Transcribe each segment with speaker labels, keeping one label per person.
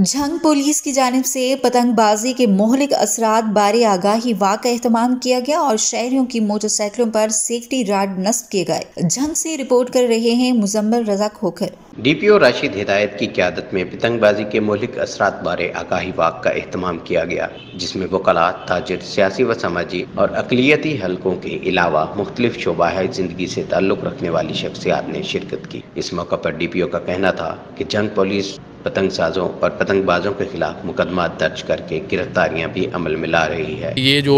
Speaker 1: Police की जानब से पतंगबाजी के मोहलिक असरात बारे आगाही वाक का अहतमाम किया गया और शहरियों की मोटरसाइकिलों पर सेफ्टी राड नस्ब किए गए। जंग से रिपोर्ट कर रहे हैं मुजम्मल रजा खोखर।
Speaker 2: डीपीओ राशिद हिदायत की क्यादत में पतंगबाजी के मौलिक असरात बारे आगाही वाक का अहतमाम किया गया, जिसमें वकला, ताजिर, सियासी व समाजी और अकलीती हलकों के अलावा मुख्तलिफ़ शोबा ज़िंदगी से ताल्लुक़ रखने वाली शख्सियात ने शिरकत की। इस मौका पर डी पी ओ का कहना था कि जंग पुलिस पतंग साजों और पतंगबाजों के खिलाफ मुकदमा दर्ज करके गिरफ्तारियाँ भी अमल में ला रही है।
Speaker 3: ये जो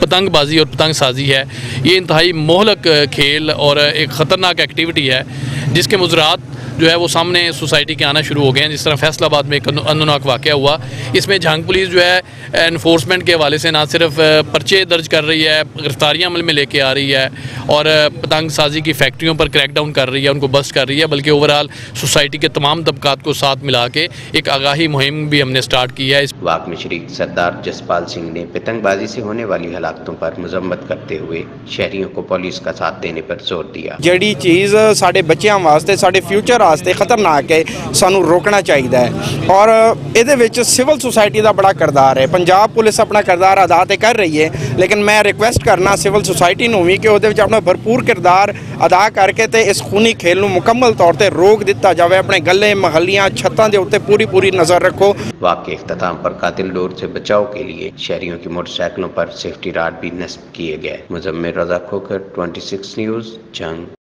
Speaker 3: पतंगबाजी और पतंग साजी है, ये इंतहाई मोहलक खेल और एक ख़तरनाक एक्टिविटी है, जिसके मुजरात जो है वो सामने सोसाइटी के आना शुरू हो गए हैं जिस तरह फैसलाबाद में एक अननाक वाक़ हुआ। इसमें झांग पुलिस जो है इन्फोर्समेंट के हवाले से ना सिर्फ़ पर्चे दर्ज कर रही है गिरफ्तारियाँ अमल में लेके आ रही है और पतंग साजी की फैक्ट्रियों पर क्रैकडाउन कर रही है उनको बस्ट कर रही है बल्कि ओवरऑल सोसाइटी के तमाम तबकात को साथ मिला के एक आगाही मुहिम भी हमने स्टार्ट की है।
Speaker 2: इस वाक में शरीक सरदार जसपाल सिंह ने पतंगबाजी से होने वाली हलाकतों पर मजम्मत करते हुए शहरियों को पुलिस का साथ देने पर ज़ोर दिया।
Speaker 4: जड़ी चीज़ साढ़े बच्चों वास्ते साढ़े फ्यूचर वास्ते खतरनाक है सानू रोकना चाहिए और ये सिविल सोसाइटी का बड़ा किरदार है पंजाब पुलिस अपना किरदार अदा तो कर रही है लेकिन मैं रिक्वेस्ट करना सिविल सोसाइटी भी कि अपना भरपूर किरदार अदा करके तो इस खूनी खेल में मुकम्मल तौर पर रोक दिता जाए अपने गले महलियाँ छतों के उत्ते पूरी पूरी नज़र रखो
Speaker 2: वाकई अख्ताम पर कातिल डोर से बचाव के लिए शहरियों की मोटरसाइकिलों पर सेफ्टी राड भी नस्ब किए गए मुजम्मिर रजा खोकर ट्वेंटी न्यूज़ जंग